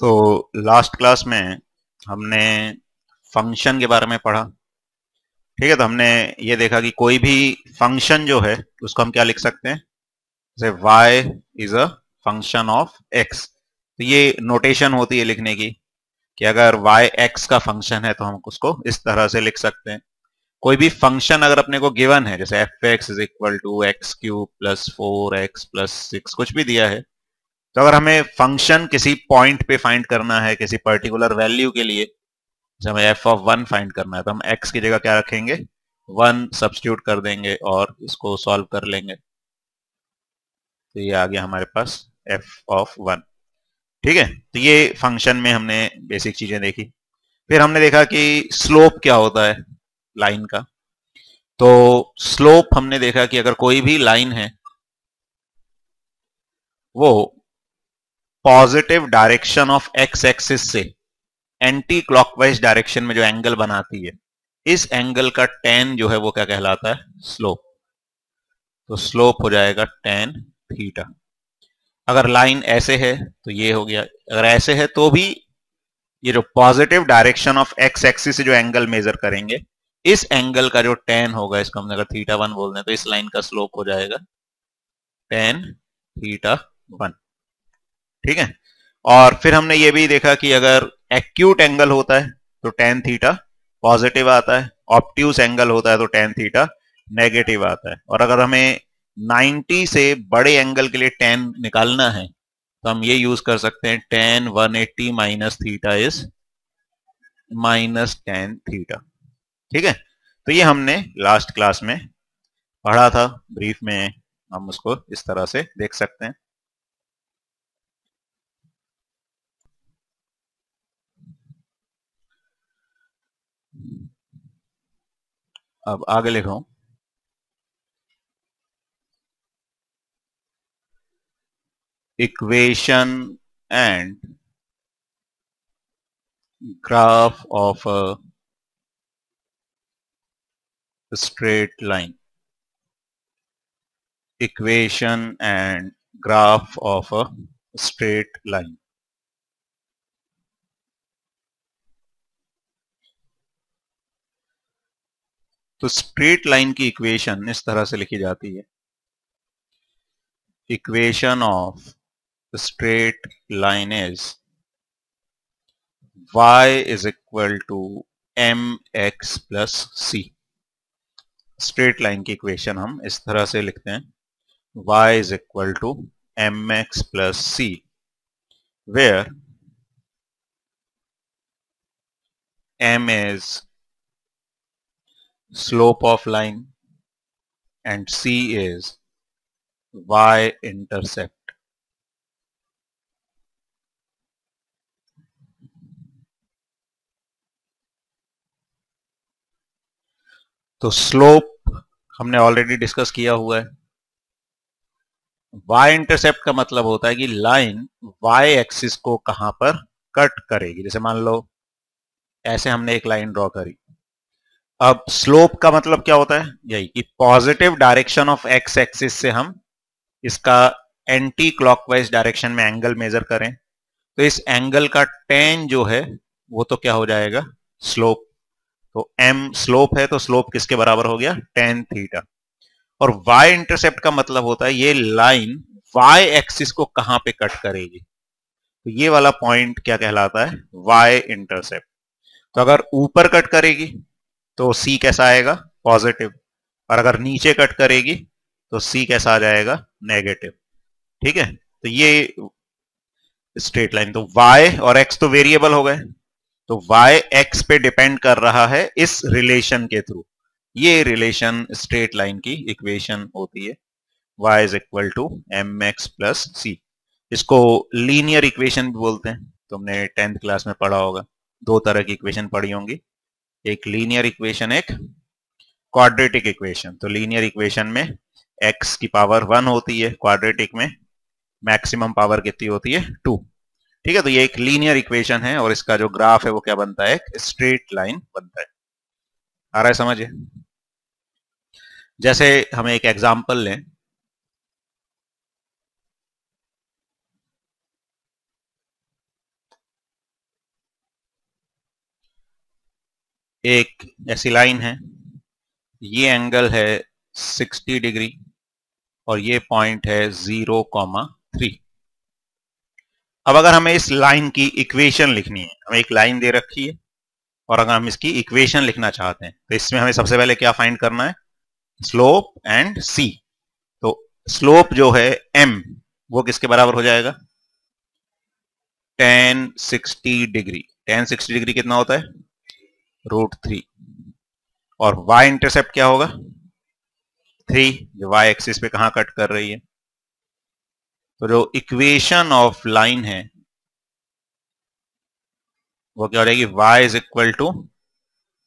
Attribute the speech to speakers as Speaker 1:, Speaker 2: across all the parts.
Speaker 1: तो last class में हमने फ़ंक्शन के बारे में पढ़ा। ठीक है तो हमने ये देखा कि कोई भी फ़ंक्शन जो है, उसको हम क्या लिख सकते हैं? जैसे y is a function of x तो ये नोटेशन होती है लिखने की कि अगर y x का फ़ंक्शन है तो हम उसको इस तरह से लिख सकते हैं। कोई भी फ़ंक्शन अगर अपने को गिवन है, जैसे f x is equal to x cube plus four x plus six कुछ भी दिया है तो अगर हमें फ़ंक्शन किसी पॉइंट पे फाइंड करना है, किसी पर्टिकुलर वैल्यू के लिए, जैसे हमें एफ़ ऑफ़ वन फाइंड करना है तो हम एक्स की जगह क्या रखेंगे? वन सब्सटीट्यूट कर देंगे और इसको सॉल्व कर लेंगे। तो ये आ गया हमारे पास एफ़ ऑफ़ वन ठीक है? तो ये फ़ंक्शन में हमने बेसिक चीज़ें देखी। फिर हमने देखा कि स्लोप क्या होता है लाइन का। तो स्लोप हमने देखा कि अगर कोई भी लाइन है, वो positive direction of x axis से एंटी क्लॉकवाइज डायरेक्शन में जो एंगल बनाती है, इस एंगल का टेन जो है वो क्या कहलाता है? स्लोप तो स्लोप हो जाएगा टेन थीटा अगर लाइन ऐसे है तो ये हो गया। अगर ऐसे है तो भी ये जो positive direction of x axis से जो एंगल मेजर करेंगे, इस एंगल का जो टेन होगा, इसको हमने अगर थीटा वन बोल दें तो इस लाइन का स्लोप हो जाएगा टेन थीटा वन ठीक है? और फिर हमने ये भी देखा कि अगर एक्यूट एंगल होता है तो टेन थीटा पॉजिटिव आता है ऑप्ट्यूस एंगल होता है तो टेन थीटा नेगेटिव आता है। और अगर हमें 90 से बड़े एंगल के लिए टेन निकालना है तो हम ये यूज़ कर सकते हैं tan 180 eighty minus theta is minus tan theta ठीक है? तो ये हमने लास्ट क्लास में पढ़ा था ब्रीफ में हम उसको इस तरह से देख सकते हैं। अब आगे लिखो equation and graph of a straight line equation and graph of a straight line तो स्ट्रेट लाइन की इक्वेशन इस तरह से लिखी जाती है। Equation of straight line is y is equal to m x plus c straight line की equation हम इस तरह से लिखते हैं। y is equal to m x plus c where m is slope of line and c is y intercept. तो slope हमने already discuss किया हुआ है। Y इंटरसेप्ट का मतलब होता है कि लाइन y एक्सिस को कहाँ पर कट करेगी। जैसे मान लो, ऐसे हमने एक लाइन ड्रॉ करी। अब स्लोप का मतलब क्या होता है? यही कि positive direction of x axis से हम इसका एंटी क्लॉकवाइज डायरेक्शन में एंगल मेजर करें तो इस एंगल का टेन जो है, वो तो क्या हो जाएगा? स्लोप तो एम स्लोप है तो स्लोप किसके बराबर हो गया? टेन थीटा और वाई इंटरसेप्ट का मतलब होता है, ये लाइन वाई एक्सिस को कहाँ पे कट करेगी? तो ये वाला पॉइंट क्या कहलाता है? वाई इंटरसेप्ट तो अगर ऊपर कट करेगी तो सी कैसा आएगा? पॉजिटिव और अगर नीचे कट करेगी तो सी कैसा आ जाएगा? नेगेटिव ठीक है? तो ये स्ट्रेट लाइन तो y और x तो वेरिएबल हो गए. तो y x पे डिपेंड कर रहा है इस रिलेशन के थ्रू ये रिलेशन स्ट्रेट लाइन की इक्वेशन होती है. Y is equal to m x plus c इसको लीनियर इक्वेशन भी बोलते हैं. तुमने टेंथ क्लास में पढ़ा होगा. दो तरह की इक्वेशन पढ़ी होंगी. एक लीनियर इक्वेशन एक क्वाड्रेटिक इक्वेशन तो लीनियर इक्वेशन में x की पावर वन होती है क्वाड्रेटिक में मैक्सिमम पावर कितनी होती है? टू ठीक है तो ये एक लीनियर इक्वेशन है और इसका जो ग्राफ है वो क्या बनता है? एक स्ट्रेट लाइन बनता है. आ रहा है समझिए जैसे हम एक एग्ज़ाम्पल लें एक ऐसी लाइन है। ये एंगल है 60 डिग्री और ये पॉइंट है ज़ीरो कॉमा थ्री अब अगर हमें इस लाइन की इक्वेशन लिखनी है, हमें एक लाइन दे रखी है और अगर हम इसकी इक्वेशन लिखना चाहते हैं तो इसमें हमें सबसे पहले क्या फाइंड करना है? स्लोप एंड सी तो स्लोप जो है एम वो किसके बराबर हो जाएगा? Tan sixty degree tan sixty degree कितना होता है? Root three. और वाई इंटरसेप्ट क्या होगा? थ्री। जो वाई एक्सिस पे कहा कट कर रही है? तो जो इक्वेशन ऑफ़ लाइन है, वो क्या हो जाएगी? y is equal to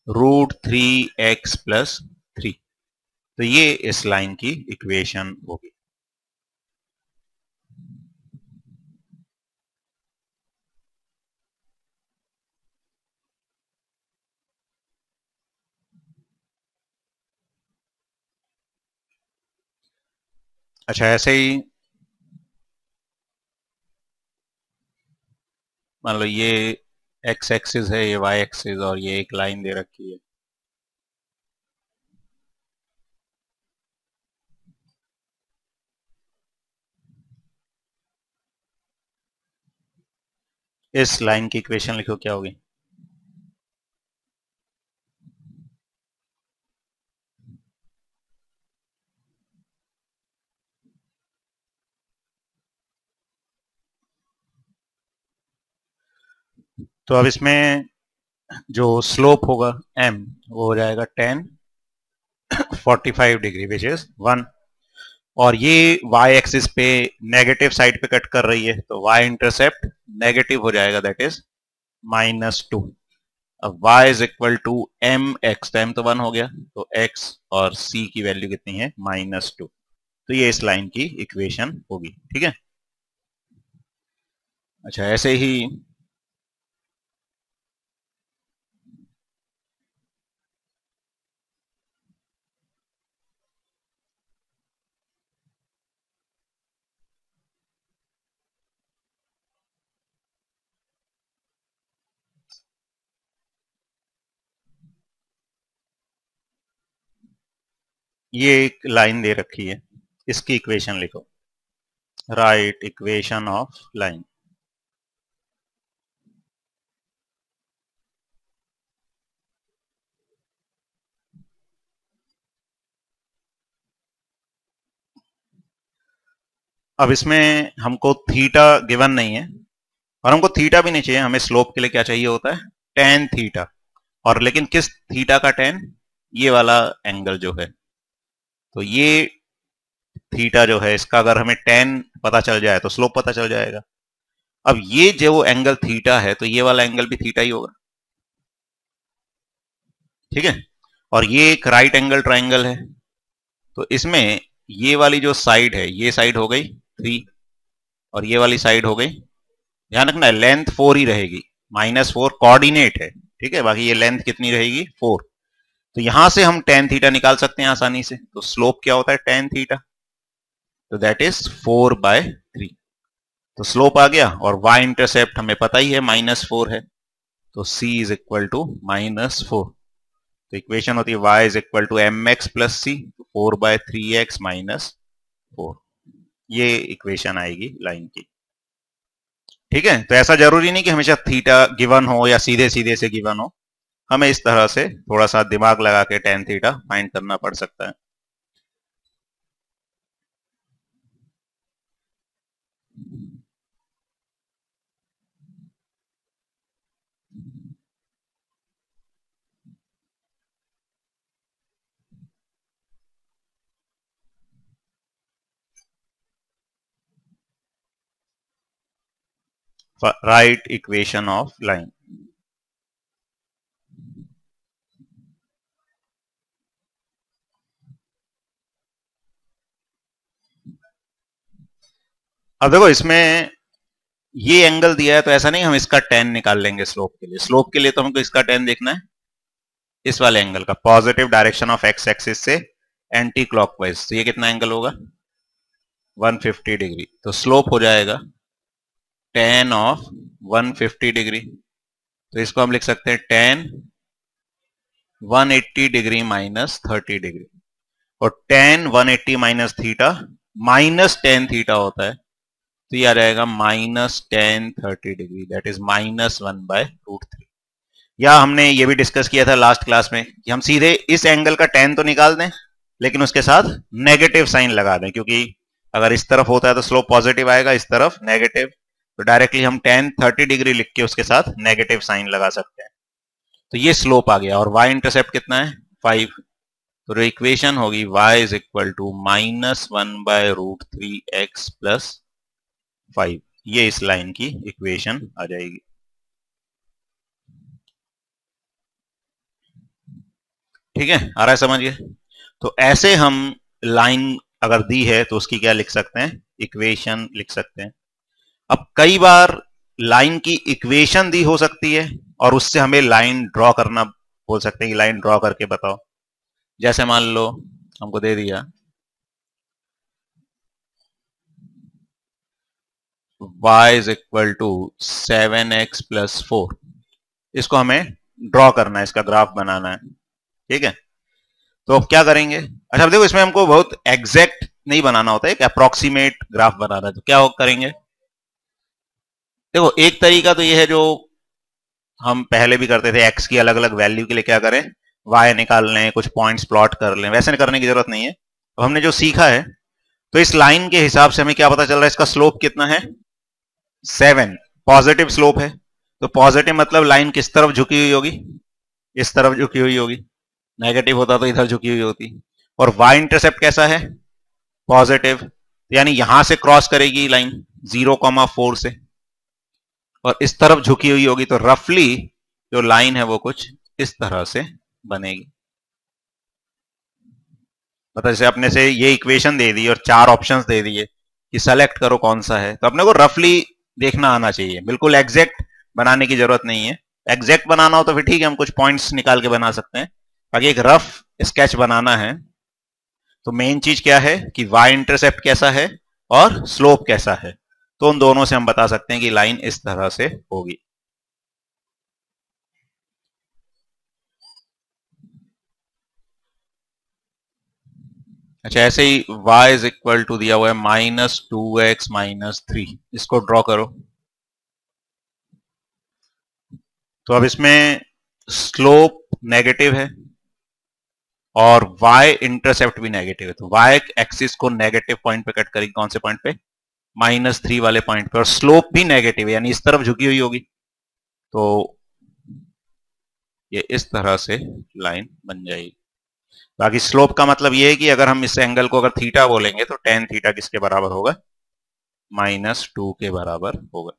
Speaker 1: root three x plus three तो ये इस लाइन की इक्वेशन होगी। अच्छा ऐसे ही मान लो ये एक्स एक्सिस है, ये वाई एक्सिस और ये एक लाइन दे रखी है। इस लाइन की इक्वेशन लिखो, क्या होगी? तो अब इसमें जो स्लोप होगा m, वो हो जाएगा tan forty five degree which is one और ये y एक्सिस पे नेगेटिव साइड पे कट कर रही है तो y इंटरसेप्ट नेगेटिव हो जाएगा दैट इज़ माइनस टू अब y is equal to m x तो m तो वन हो गया तो x और c की वैल्यू कितनी है? माइनस टू तो ये इस लाइन की इक्वेशन होगी, ठीक है? अच्छा ऐसे ही ये एक लाइन दे रखी है। इसकी इक्वेशन लिखो। राइट इक्वेशन ऑफ़ लाइन अब इसमें हमको थीटा गिवन नहीं है और हमको थीटा भी नहीं चाहिए। हमें स्लोप के लिए क्या चाहिए होता है? टेन थीटा और लेकिन किस थीटा का टेन ये वाला एंगल जो है। तो ये थीटा जो है, इसका अगर हमें टेन पता चल जाए तो स्लोप पता चल जाएगा। अब ये जो वो एंगल थीटा है तो ये वाला एंगल भी थीटा ही होगा। ठीक है? और ये एक राइट एंगल ट्राइंगल है। तो इसमें ये वाली जो साइड है, ये साइड हो गई थ्री और ये वाली साइड हो गई। ध्यान रखना लेंथ फोर ही रहेगी। माइनस फोर कॉर्डिनेट है। ठीक है? बाकी ये लेंथ कितनी रहेगी? फोर तो यहाँ से हम टेन थीटा निकाल सकते हैं आसानी से। तो स्लोप क्या होता है? टेन थीटा तो that is four by three तो स्लोप आ गया और वाई इंटरसेप्ट हमें पता ही है माइनस फोर है। तो c is equal to minus four तो इक्वेशन होती है, y is equal to m x plus c four by three x minus four ये इक्वेशन आएगी लाइन की। ठीक है? तो ऐसा ज़रूरी नहीं कि हमेशा थीटा गिवन हो या सीधे सीधे से गिवन हो। हमें इस तरह से थोड़ा सा दिमाग लगा के टेन थीटा फाइंड करना पड़ सकता है। Right equation of line अब देखो, इसमें ये एंगल दिया है तो ऐसा नहीं हम इसका टेन निकाल लेंगे स्लोप के लिए। स्लोप के लिए तो हमको इसका टेन देखना है। इस वाले एंगल का। Positive direction of x axis से एंटी क्लॉकवाइज तो ये कितना एंगल होगा? 150 डिग्री तो स्लोप हो जाएगा टेन ऑफ़ 150 डिग्री तो इसको हम लिख सकते हैं टेन 180 डिग्री माइनस 30 डिग्री और tan 180 eighty minus theta minus tan theta होता है। तो ये आ जाएगा minus tan thirty degree that is minus one by root three. या हमने ये भी डिस्कस किया था लास्ट क्लास में कि हम सीधे इस एंगल का टेन तो निकाल दें, लेकिन उसके साथ नेगेटिव साइन लगा दें, क्योंकि अगर इस तरफ़ होता है तो स्लोप पॉजिटिव आएगा, इस तरफ़ नेगेटिव तो डायरेक्टली हम टेन थर्टी डिग्री लिख के उसके साथ नेगेटिव साइन लगा सकते हैं। तो ये स्लोप आ गया, और वाई इंटरसेप्ट कितना है? फाइव तो इक्वेशन होगी y is equal to minus one by root three x plus five, ये इस लाइन की इक्वेशन आ जाएगी। ठीक है? आ रहा है समझिए तो ऐसे हम लाइन अगर दी है तो उसकी क्या लिख सकते हैं? इक्वेशन लिख सकते हैं। अब कई बार लाइन की इक्वेशन दी हो सकती है और उससे हमें लाइन ड्रॉ करना बोल सकते हैं कि लाइन ड्रॉ करके बताओ। जैसे मान लो, हमको दे दिया। Y is equal to seven x plus four इसको हमें ड्रॉ करना है, इसका ग्राफ बनाना है। ठीक है? तो अब क्या करेंगे? अच्छा देखो, इसमें हमको बहुत एग्जैक्ट नहीं बनाना होता, एक अप्रोक्सीमेट ग्राफ बनाना है। तो क्या करेंगे? देखो, एक तरीका तो ये है जो हम पहले भी करते थे एक्स की अलग अलग वैल्यू के लिए क्या करें? वाई निकाल लें, कुछ पॉइंट्स प्लॉट कर लें। वैसे करने की ज़रूरत नहीं है। तो हमने जो सीखा है तो इस लाइन के हिसाब से हमें क्या पता चल रहा है, इसका स्लोप कितना है? सेवन, पॉजिटिव स्लोप है। तो पॉजिटिव मतलब लाइन किस तरफ़ झुकी हुई होगी? इस तरफ़ झुकी हुई होगी। नेगेटिव होता तो इधर झुकी हुई होती। और वाई इंटरसेप्ट कैसा है? पॉजिटिव। यानी यहाँ से क्रॉस करेगी लाइन ज़ीरो कॉमा फोर से। और इस तरफ़ झुकी हुई होगी तो रफली जो लाइन है वो कुछ इस तरह से बनेगी। मतलब जैसे अपने से ये इक्वेशन दे दी और चार ऑप्शंस दे दिए कि सेलेक्ट करो कौन सा है। तो अपने को रफली देखना आना चाहिए। बिल्कुल एग्जैक्ट बनाने की ज़रूरत नहीं है। एग्जैक्ट बनाना हो तो फिर ठीक है, हम कुछ पॉइंट्स निकाल के बना सकते हैं। बाकी एक रफ स्केच बनाना है। तो मेन चीज़ क्या है कि वाई इंटरसेप्ट कैसा है और स्लोप कैसा है। तो उन दोनों से हम बता सकते हैं कि लाइन इस तरह से होगी। अच्छा ऐसे ही y इज़ इक्वल टू दिया हुआ है minus two X minus three इसको ड्रॉ करो। तो अब इसमें स्लोप नेगेटिव है और y इंटरसेप्ट भी नेगेटिव है। तो y एक्सिस को नेगेटिव पॉइंट पे कट करेगी। कौन से पॉइंट पे? माइनस थ्री वाले पॉइंट पे। और स्लोप भी नेगेटिव है, यानी इस तरफ़ झुकी हुई होगी। तो ये इस तरह से लाइन बन जाएगी। बाकी स्लोप का मतलब ये है कि अगर हम इस एंगल को अगर थीटा बोलेंगे तो टेन थीटा किसके बराबर होगा? माइनस टू के बराबर होगा।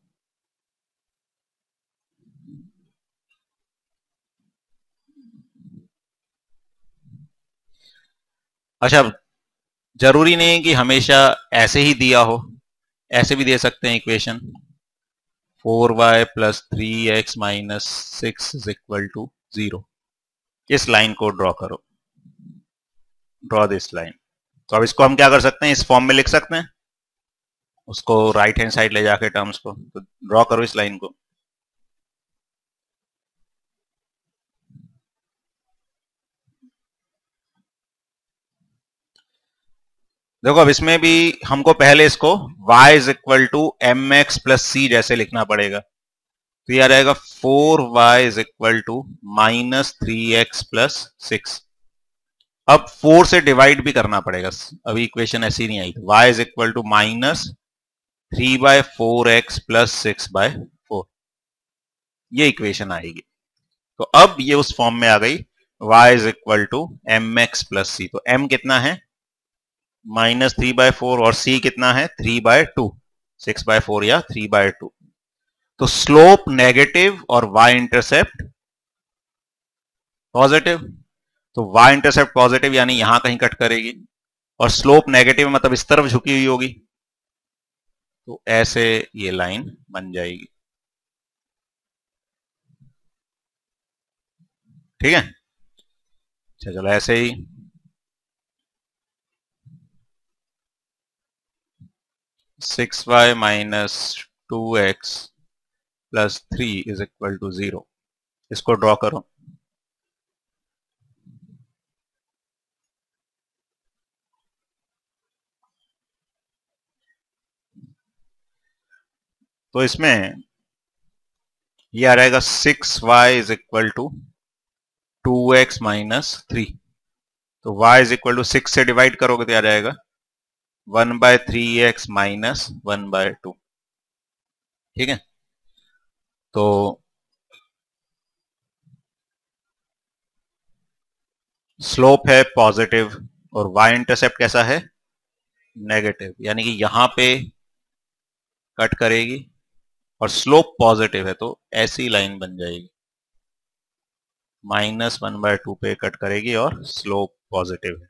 Speaker 1: अच्छा ज़रूरी नहीं कि हमेशा ऐसे ही दिया हो, ऐसे भी दे सकते हैं equation four Y plus three X minus six is equal to zero इस लाइन को ड्रॉ करो। ड्रॉ दिस लाइन तो अब इसको हम क्या कर सकते हैं? इस फॉर्म में लिख सकते हैं। उसको राइट हैंड साइड ले जाके टर्म्स को। तो ड्रॉ करो इस लाइन को। देखो, अब इसमें भी हमको पहले इसको y is equal to M X plus C जैसे लिखना पड़ेगा। तो ये आ जाएगा four Y is equal to minus three X plus six अब फोर से डिवाइड भी करना पड़ेगा। अभी इक्वेशन ऐसी नहीं आई। Y is equal to minus three by four X plus six by four ये इक्वेशन आएगी। तो अब ये उस फॉर्म में आ गई। Y is equal to M X plus C तो m कितना है? माइनस थ्री बाय फोर और सी कितना है? Three by two six by four या थ्री बाय टू तो स्लोप नेगेटिव और वाई इंटरसेप्ट पॉजिटिव तो वाई इंटरसेप्ट पॉजिटिव यानी यहाँ कहीं कट करेगी और स्लोप नेगेटिव मतलब इस तरफ़ झुकी हुई होगी। तो ऐसे ये लाइन बन जाएगी। ठीक है? अच्छा चलो ऐसे ही। Six Y minus two X plus three is equal to zero इसको ड्रॉ करो। तो इसमें ये आ जाएगा six Y is equal to two X minus three तो y is equal to six से डिवाइड करोगे तो आ जाएगा one by three X minus one by two ठीक है? तो स्लोप है पॉजिटिव और y इंटरसेप्ट कैसा है? नेगेटिव यानी कि यहाँ पे कट करेगी और स्लोप पॉजिटिव है तो ऐसी लाइन बन जाएगी। माइनस वन बाय टू पे कट करेगी और स्लोप पॉजिटिव है।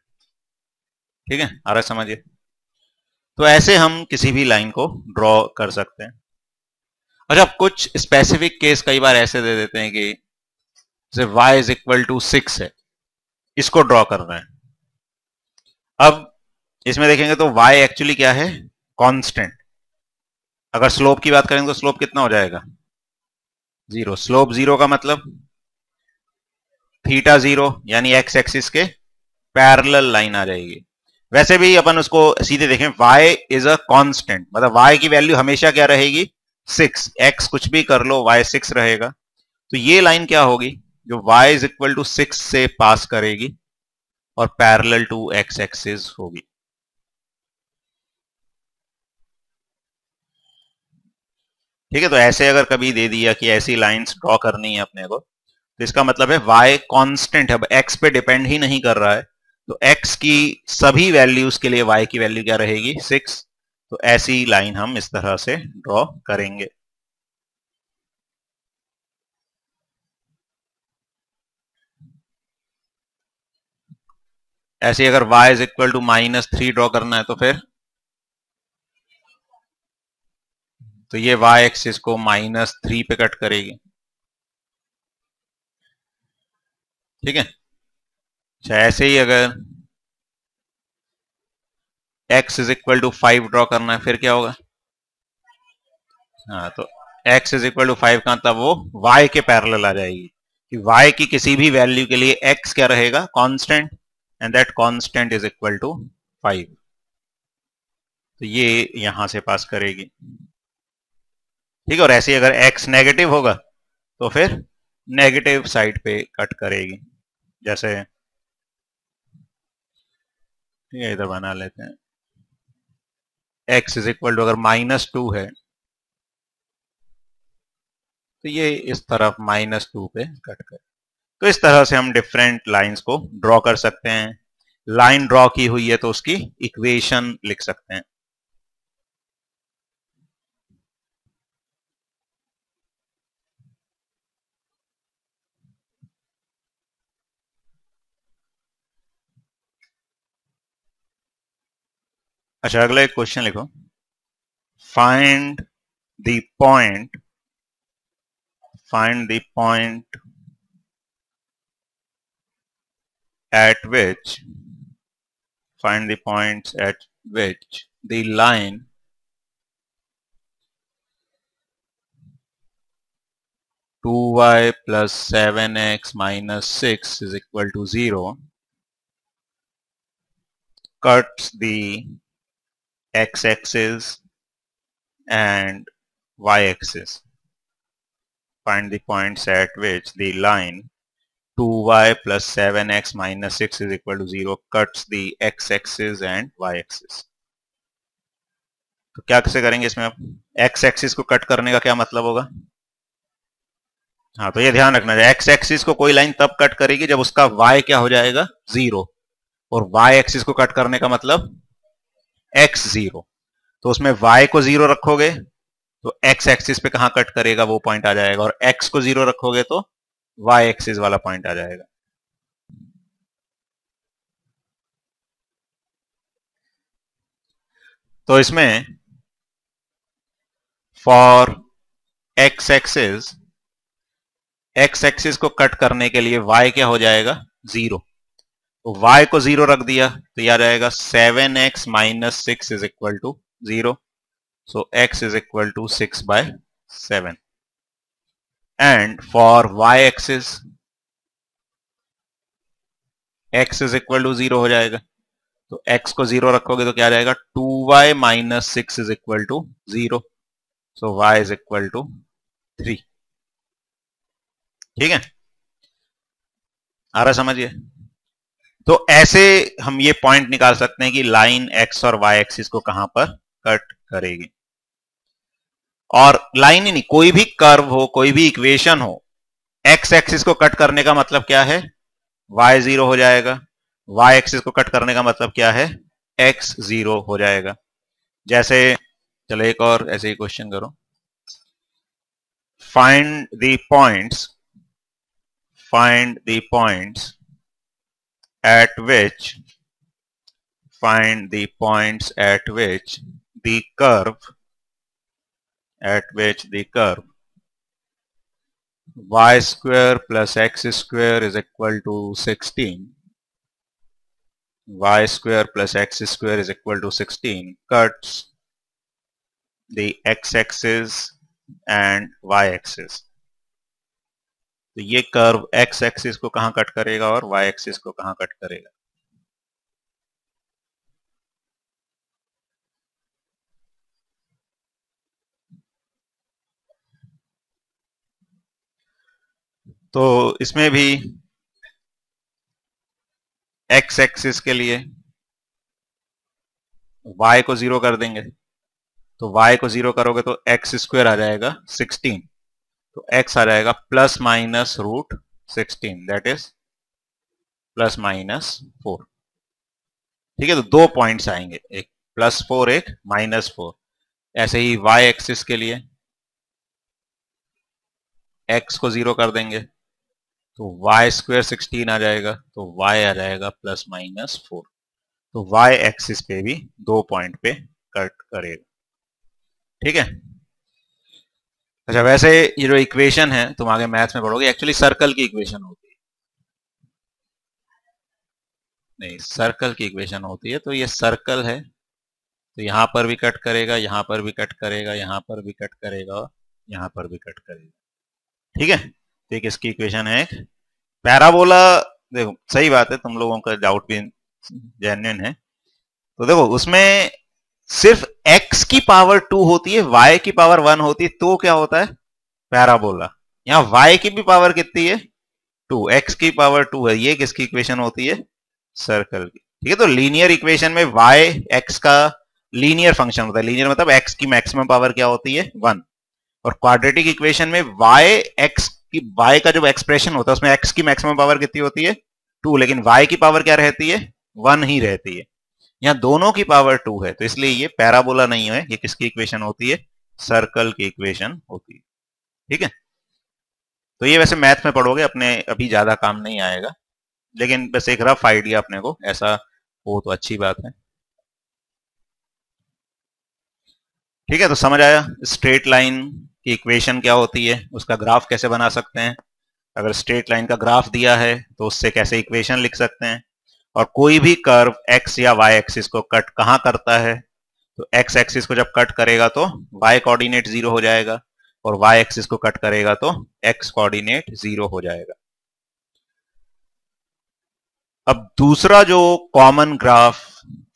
Speaker 1: ठीक है? आ रहा समझिए? तो ऐसे हम किसी भी लाइन को ड्रॉ कर सकते हैं। अच्छा कुछ स्पेसिफिक केस कई बार ऐसे दे देते हैं कि, जैसे y is equal to six है, इसको ड्रॉ करना है। अब इसमें देखेंगे तो y एक्चुअली क्या है? कांस्टेंट अगर स्लोप की बात करें तो स्लोप कितना हो जाएगा? ज़ीरो। स्लोप ज़ीरो का मतलब थीटा ज़ीरो, यानी एक्स एक्सिस के पैरेलल लाइन आ जाएगी। वैसे भी अपन उसको सीधे देखें, y इज़ अ कांस्टेंट मतलब y की वैल्यू हमेशा क्या रहेगी? सिक्स x कुछ भी कर लो, y सिक्स रहेगा। तो ये लाइन क्या होगी? जो y is equal to six से पास करेगी, और पैरेलल टू x एक्सिस होगी। ठीक है तो ऐसे अगर कभी दे दिया कि ऐसी लाइंस ड्रॉ करनी है अपने को तो इसका मतलब है y कांस्टेंट है x पे डिपेंड ही नहीं कर रहा है तो x की सभी वैल्यूज़ के लिए y की वैल्यू क्या रहेगी? सिक्स तो ऐसी लाइन हम इस तरह से ड्रॉ करेंगे। ऐसे अगर y is equal to minus three draw करना है तो फिर तो ये y एक्सिस को माइनस थ्री पे कट करेगी। ठीक है? अच्छा ऐसे ही अगर x is equal to five draw करना है, फिर क्या होगा? हाँ तो x is equal to five का मतलब वो y के पैरेलल आ जाएगी। कि y की किसी भी वैल्यू के लिए x क्या रहेगा? Constant and that constant is equal to five तो ये यहाँ से पास करेगी। ठीक है, और ऐसे अगर x नेगेटिव होगा तो फिर नेगेटिव साइड पे कट करेगी। जैसे, ठीक है, इधर बना लेते हैं। x इज़ इक्वल टू अगर माइनस टू है तो ये इस तरफ़ माइनस टू पे कट कर। तो इस तरह से हम डिफरेंट लाइंस को ड्रॉ कर सकते हैं। लाइन ड्रॉ की हुई है तो उसकी इक्वेशन लिख सकते हैं। अच्छा अगला एक क्वेश्चन लिखो find the point find the point at which find the points at which the line two y plus seven x minus six is equal to zero cuts the x-axis and y-axis. Find the points at which the line 2y plus 7x minus 6 is equal to 0 cuts the x-axis and y-axis. तो क्या कैसे करेंगे इसमें आप x axis को cut करने का क्या मतलब होगा हाँ तो ये ध्यान रखना है x एक्सिस को कोई लाइन तब कट करेगी जब उसका y क्या हो जाएगा ज़ीरो और y एक्सिस को कट करने का मतलब एक्स ज़ीरो तो उसमें वाई को ज़ीरो रखोगे तो एक्स एक्सिस पे कहाँ कट करेगा वो पॉइंट आ जाएगा, और एक्स को ज़ीरो रखोगे तो वाई एक्सिस वाला पॉइंट आ जाएगा। तो इसमें for X axis X axis को कट करने के लिए वाई क्या हो जाएगा? ज़ीरो तो y को ज़ीरो रख दिया तो याद आएगा seven X minus six is equal to zero so x is equal to six by seven and for y axis x is equal to zero हो जाएगा. तो x को ज़ीरो रखोगे तो क्या जाएगा? Two Y minus six is equal to zero so Y is equal to three ठीक है? आ रहा समझिए? तो ऐसे हम ये पॉइंट निकाल सकते हैं कि लाइन एक्स और वाई एक्सिस को कहाँ पर कट करेगी। और लाइन ही नहीं, कोई भी कर्व हो, कोई भी इक्वेशन हो एक्स एक्सिस को कट करने का मतलब क्या है? वाई ज़ीरो हो जाएगा। वाई एक्सिस को कट करने का मतलब क्या है? एक्स ज़ीरो हो जाएगा। जैसे, चलो एक और ऐसे ही क्वेश्चन करो। Find the points find the points at which find the points at which the curve at which the curve. Y square plus x square is equal to 16 y square plus x square is equal to 16 cuts the x-axis and y-axis तो ये curve x axis को कहाँ cut करेगा और y axis को कहाँ cut करेगा? तो इसमें भी एक्स एक्सिस के लिए y को ज़ीरो कर देंगे। तो y को ज़ीरो करोगे तो एक्स स्क्वायर आ जाएगा 16 तो x आ जाएगा plus minus root sixteen that is plus minus four ठीक है तो दो पॉइंट्स आएँगे, एक प्लस फोर एक माइनस फोर ऐसे ही y एक्सिस के लिए x को ज़ीरो कर देंगे तो वाई स्क्वेयर सिक्सटीन आ जाएगा तो वाई आ जाएगा प्लस माइनस फोर तो वाई एक्सिस पे भी दो पॉइंट पे कट करेगा। ठीक है? अच्छा वैसे ये जो इक्वेशन है, तुम आगे मैथ्स में पढ़ोगे एक्चुअली सर्कल की इक्वेशन होती है। नहीं सर्कल की इक्वेशन होती है तो ये सर्कल है। तो यहाँ पर भी कट करेगा, यहाँ पर भी कट करेगा, यहाँ पर भी कट करेगा, यहाँ पर भी कट करेगा। ठीक है? तो एक इसकी इक्वेशन है एक। पैराबोला देखो, सही बात है, तुम लोगों का डाउट भी जेन्युइन है। तो देखो, उसमें सिर्फ़ x की पावर टू होती है, y की पावर वन होती है तो क्या होता है? पैराबोला यहाँ y की भी पावर कितनी है? टू x की पावर टू है। ये किसकी इक्वेशन होती है? सर्कल की। ठीक है तो लीनियर इक्वेशन में y x का लीनियर फ़ंक्शन होता है। लीनियर मतलब x की मैक्सिमम पावर क्या होती है? वन और क्वाड्रेटिक इक्वेशन में y x की, y का जो एक्सप्रेशन होता है, उसमें x की मैक्सिमम पावर कितनी होती है? टू लेकिन y की पावर क्या रहती है? वन ही रहती है। यहाँ दोनों की पावर टू है तो इसलिए ये पैराबोला नहीं है, ये किसकी इक्वेशन होती है? सर्कल की इक्वेशन होती है। ठीक है? तो ये वैसे मैथ में पढ़ोगे, अपने अभी ज़्यादा काम नहीं आएगा, लेकिन बस एक रफ आइडिया अपने को, ऐसा हो तो अच्छी बात है। ठीक है तो समझ आया? स्ट्रेट लाइन की इक्वेशन क्या होती है? उसका ग्राफ कैसे बना सकते हैं? अगर स्ट्रेट लाइन का ग्राफ दिया है तो उससे कैसे इक्वेशन लिख सकते हैं? और कोई भी कर्व एक्स या वाई एक्सिस को कट कहाँ करता है? तो एक्स एक्सिस को जब कट करेगा तो वाई कोऑर्डिनेट ज़ीरो हो जाएगा और वाई एक्सिस को कट करेगा तो एक्स कोऑर्डिनेट ज़ीरो हो जाएगा। अब दूसरा जो कॉमन ग्राफ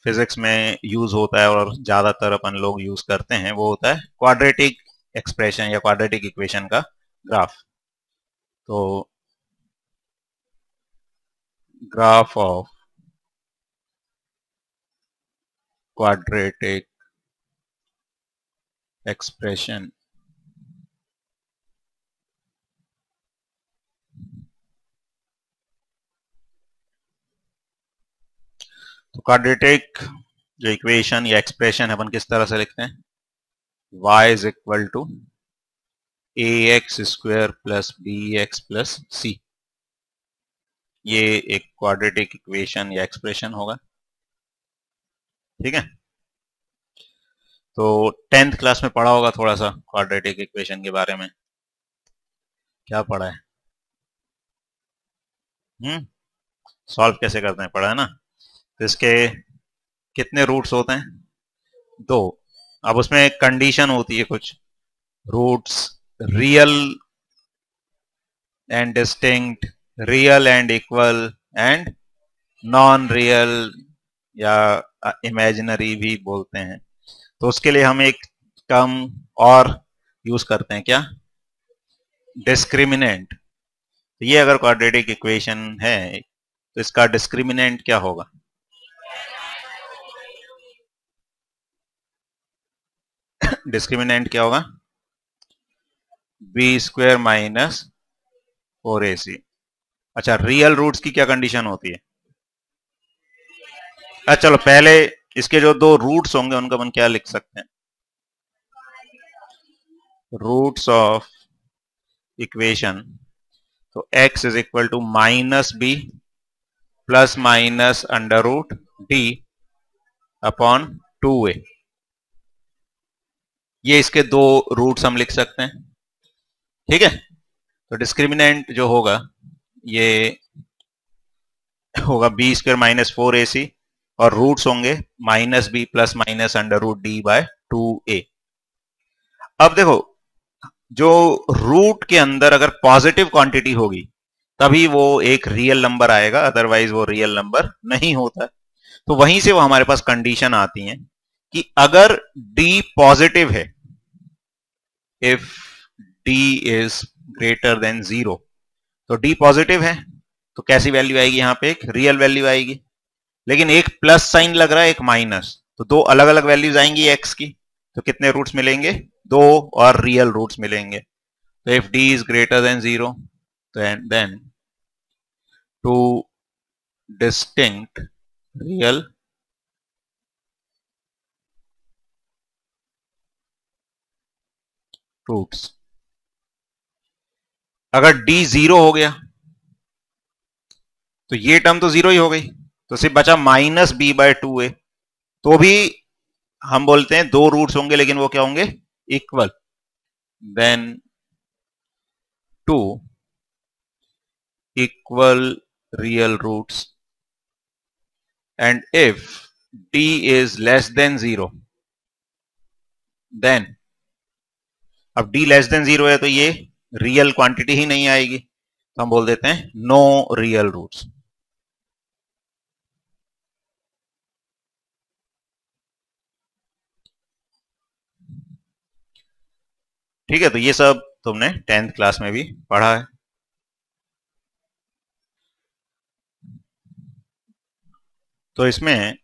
Speaker 1: फिजिक्स में यूज़ होता है और ज़्यादातर अपन लोग यूज़ करते हैं, वो होता है क्वाड्रेटिक एक्सप्रेशन या क्वाड्रेटिक इक्वेशन का ग्राफ तो ग्राफ ऑफ़ क्वाड्रेटिक एक्सप्रेशन तो क्वाड्रेटिक जो इक्वेशन या एक्सप्रेशन है, अपन किस तरह से लिखते हैं? y equal to A X square plus B X plus C ये एक क्वाड्रेटिक इक्वेशन या एक्सप्रेशन होगा। ठीक है? तो टेंथ क्लास में पढ़ा होगा थोड़ा सा क्वाड्रेटिक इक्वेशन के बारे में। क्या पढ़ा है? हम्म? सॉल्व कैसे करते हैं? पढ़ा है ना? तो इसके कितने रूट्स होते हैं? दो। अब उसमें कंडीशन होती है कुछ। Roots real and distinct real and equal and non real या इमेजिनरी भी बोलते हैं। तो उसके लिए हम एक टर्म और यूज़ करते हैं क्या? डिस्क्रिमिनेंट तो ये अगर क्वाड्रेटिक इक्वेशन है तो इसका डिस्क्रिमिनेंट क्या होगा? डिस्क्रिमिनेंट क्या होगा? B square minus four A C अच्छा रियल रूट्स की क्या कंडीशन होती है? अच्छा चलो, पहले इसके जो दो रूट्स होंगे, उनका अपन क्या लिख सकते हैं? रूट्स ऑफ़ इक्वेशन तो x is equal to minus B plus minus under root D upon two A ये इसके दो रूट्स हम लिख सकते हैं। ठीक है? तो डिस्क्रिमिनेंट जो होगा, ये होगा B square minus four A C और रूट्स होंगे minus B plus minus under root D by two A अब देखो, जो रूट के अंदर अगर पॉजिटिव क्वांटिटी होगी, तभी वो एक रियल नंबर आएगा अदरवाइज़ वो रियल नंबर नहीं होता। तो वहीं से वो हमारे पास कंडीशन आती है कि अगर डी पॉजिटिव है if D is greater than zero तो डी पॉजिटिव है तो कैसी वैल्यू आएगी यहाँ पे? एक रियल वैल्यू आएगी। लेकिन एक प्लस साइन लग रहा है, एक माइनस तो दो अलग अलग वैल्यूज़ आएँगी एक्स की. तो कितने रूट्स मिलेंगे? दो और रियल रूट्स मिलेंगे. तो if D is greater than zero then two distinct real roots अगर डी ज़ीरो हो गया तो ये टर्म तो ज़ीरो ही हो गई. तो सिर्फ़ बचा minus B by two A तो भी हम बोलते हैं दो रूट्स होंगे, लेकिन वो क्या होंगे? Equal then two equal real roots and if D is less than zero then अब डी लेस देन ज़ीरो है तो ये रियल क्वांटिटी ही नहीं आएगी। तो हम बोल देते हैं नो रियल रूट्स ठीक है तो ये सब तुमने टेंथ क्लास में भी पढ़ा है। तो इसमें,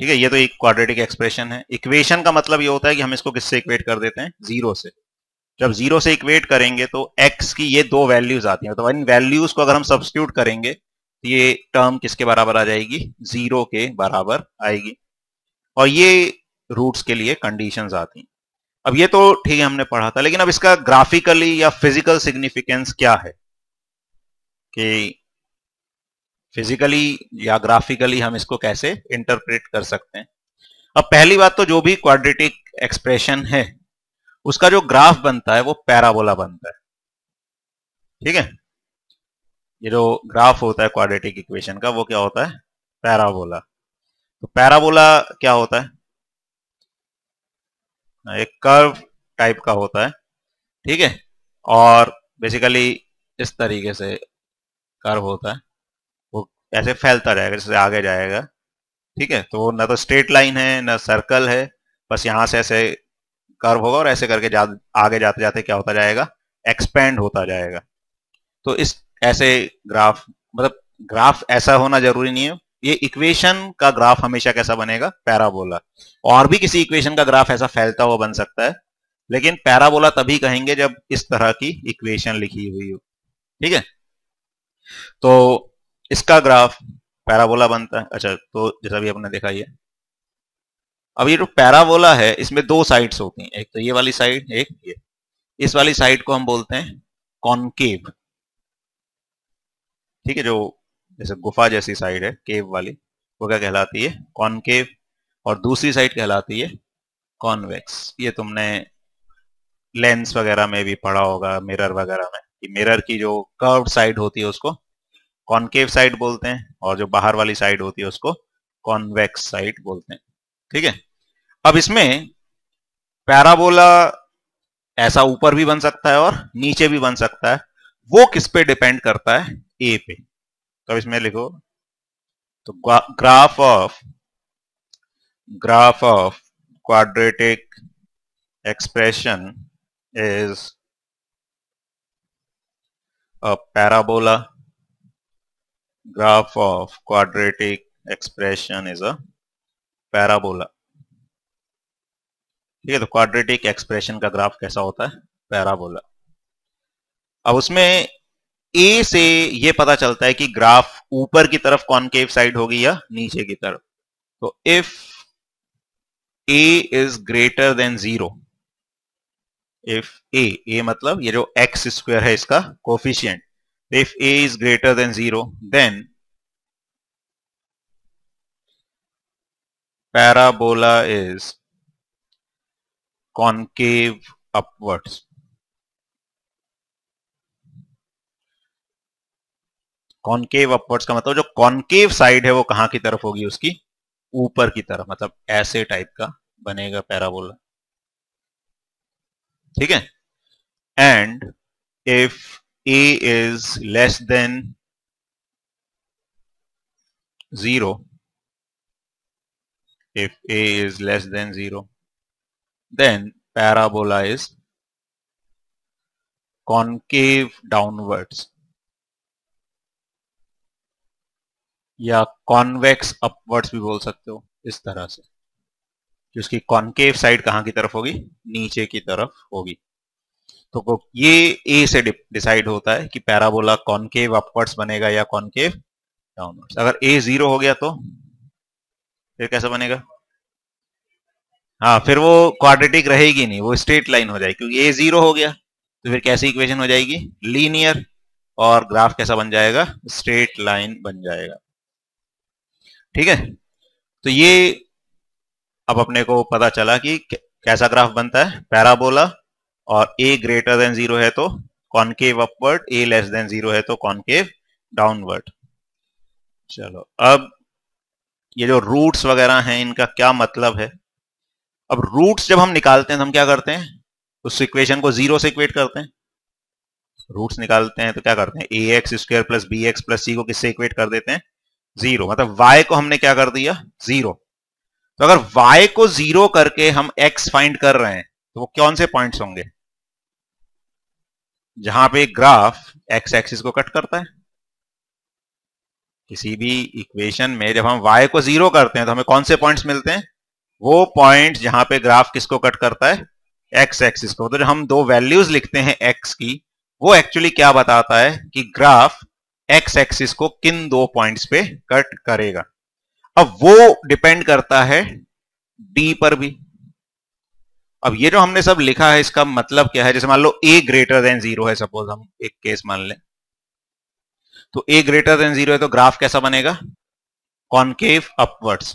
Speaker 1: ठीक है, ये तो एक क्वाड्रेटिक एक्सप्रेशन है। इक्वेशन का मतलब ये होता है कि हम इसको किससे इक्वेट कर देते हैं? ज़ीरो से। जब ज़ीरो से इक्वेट करेंगे तो x की ये दो वैल्यूज़ आती हैं। तो इन वैल्यूज़ को अगर हम सब्सिट्यूट करेंगे तो ये टर्म किसके बराबर आ जाएगी? ज़ीरो के बराबर आएगी। और ये रूट्स के लिए कंडीशंस आती हैं। अब ये तो ठीक है, हमने पढ़ा था, लेकिन अब इसका ग्राफिकली या फ़िज़िकल सिग्निफिकेंस क्या है? कि फिजिकली या ग्राफिकली हम इसको कैसे इंटरप्रेट कर सकते हैं? अब पहली बात तो जो भी क्वाड्रेटिक एक्सप्रेशन है, उसका जो ग्राफ बनता है, वो पैराबोला बनता है। ठीक है? ये जो ग्राफ होता है क्वाड्रेटिक इक्वेशन का, वो क्या होता है? पैराबोला तो पैराबोला क्या होता है? एक कर्व टाइप का होता है ठीक है? और बेसिकली इस तरीके से कर्व होता है। वो ऐसे फैलता जाएगा जैसे आगे जाएगा ठीक है? तो वो ना तो स्ट्रेट लाइन है ना सर्कल है बस यहाँ से ऐसे कर्व होगा और ऐसे करके जा, आगे जाते जाते क्या होता जाएगा? एक्सपेंड होता जाएगा। तो इस ऐसे ग्राफ मतलब ग्राफ ऐसा होना ज़रूरी नहीं है। ये इक्वेशन का ग्राफ हमेशा कैसा बनेगा? पैराबोला और भी किसी इक्वेशन का ग्राफ ऐसा फैलता हुआ बन सकता है, लेकिन पैराबोला तभी कहेंगे जब इस तरह की इक्वेशन लिखी हुई हो। ठीक है? तो इसका ग्राफ पैराबोला बनता है। अच्छा तो जैसा भी आपने देखा ये। अब ये जो तो पैराबोला है, इसमें दो साइड्स होती हैं। एक तो ये वाली साइड एक ये। इस वाली साइड को हम बोलते हैं कॉनकेव ठीक है, जो जैसे गुफा जैसी साइड है केव वाली, वो क्या कहलाती है? कॉनकेव और दूसरी साइड कहलाती है कॉन्वेक्स ये तुमने लेंस वगैरह में भी पढ़ा होगा मिरर वगैरह में, कि मिरर की जो कर्व साइड होती है उसको कॉनकेव साइड बोलते हैं और जो बाहर वाली साइड होती है उसको कॉन्वेक्स साइड बोलते हैं। ठीक है? अब इसमें पैराबोला ऐसा ऊपर भी बन सकता है और नीचे भी बन सकता है। वो किस पे डिपेंड करता है? ए पे। तो इसमें लिखो तो graph of graph of quadratic expression is a parabola. Graph of quadratic expression is a parabola. ठीक है तो क्वाड्रेटिक एक्सप्रेशन का ग्राफ कैसा होता है? पैराबोला अब उसमें ए से ये पता चलता है कि ग्राफ ऊपर की तरफ़ कॉनकेव साइड होगी या नीचे की तरफ़। तो if A is greater than zero if A A मतलब ये जो एक्स स्क्वायर है इसका coefficient if A is greater than zero then parabola is concave upwards concave upwards का मतलब जो कॉनकेव साइड है वो कहाँ की तरफ़ होगी उसकी? ऊपर की तरफ़ मतलब ऐसे टाइप का बनेगा पैराबोला ठीक है? And if A is less than zero if a is less than 0 then parabola is concave downwards या कॉन्वेक्स अपवर्ड्स भी बोल सकते हो, इस तरह से। कि उसकी कॉन्केव साइड कहाँ की तरफ़ होगी? नीचे की तरफ़ होगी। तो ये ए से डिसाइड होता है कि पैराबोला कॉन्केव अपवर्ड्स बनेगा या कॉन्केव डाउनवर्ड्स अगर ए ज़ीरो हो गया तो फिर कैसा बनेगा? हाँ फिर वो क्वाड्रेटिक रहेगी नहीं, वो स्ट्रेट लाइन हो जाएगी। क्योंकि ए ज़ीरो हो गया तो फिर कैसी इक्वेशन हो जाएगी? लीनियर और ग्राफ कैसा बन जाएगा? स्ट्रेट लाइन बन जाएगा। ठीक है? तो ये अब अपने को पता चला कि कैसा ग्राफ बनता है। पैराबोला और ए ग्रेटर देन ज़ीरो है तो concave upward A less than zero है तो कॉनकेव डाउनवर्ड चलो, अब ये जो रूट्स वगैरह हैं, इनका क्या मतलब है? अब रूट्स जब हम निकालते हैं तो हम क्या करते हैं? उस इक्वेशन को ज़ीरो से इक्वेट करते हैं। रूट्स निकालते हैं तो क्या करते हैं? A X square plus B X plus C को किससे इक्वेट कर देते हैं? ज़ीरो। मतलब y को हमने क्या कर दिया? ज़ीरो। तो अगर y को ज़ीरो करके हम x फाइंड कर रहे हैं तो वो कौन से पॉइंट्स होंगे? जहाँ पे ग्राफ x एक्सिस को कट करता है। किसी भी इक्वेशन में जब हम y को ज़ीरो करते हैं तो हमें कौन से पॉइंट्स मिलते हैं? वो पॉइंट जहाँ पे ग्राफ किसको कट करता है? x एक्सिस को। तो जब हम दो वैल्यूज़ लिखते हैं x की, वो एक्चुअली क्या बताता है कि ग्राफ एक्स एक्सिस को किन दो पॉइंट्स पे कट करेगा? अब वो डिपेंड करता है डी पर भी। अब ये जो हमने सब लिखा है, इसका मतलब क्या है? जैसे मान लो ए ग्रेटर देन ज़ीरो है सपोज़ हम एक केस मान लें। तो ए ग्रेटर देन ज़ीरो है तो ग्राफ कैसा बनेगा? कॉन्केव अपवर्ड्स